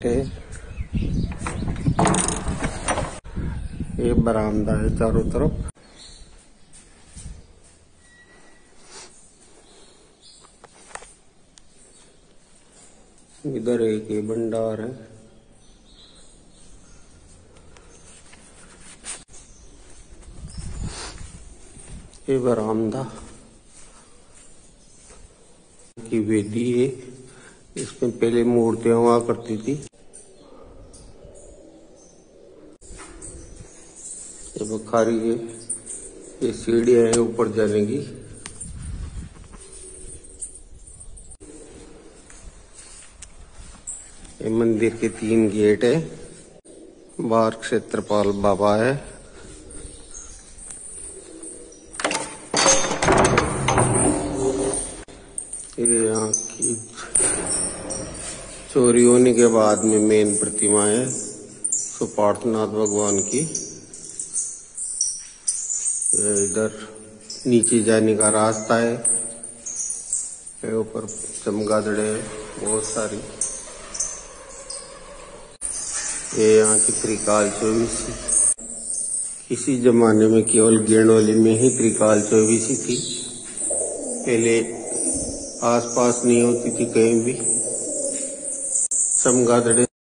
ये बरामदा है चारों तरफ़। इधर एक ये भंडार है। ये बरामदा की वेदी है। इसमें पहले मूर्तियाँ हुआ करती थी। ये बुखारी है, ये सीढ़ियाँ है ऊपर जाने की। ये मंदिर के तीन गेट है। बाहर क्षेत्रपाल बाबा है। यहाँ की चोरी होने के बाद में मेन प्रतिमा है सुपार्थनाथ भगवान की। इधर नीचे जाने का रास्ता है। ऊपर चमगादड़े बहुत सारी। ये यहाँ की त्रिकाल चौबीसी किसी जमाने में केवल गेंडोली में ही त्रिकाल चौबीसी थी। पहले आसपास नहीं होती थी कहीं भी। चमगादड़े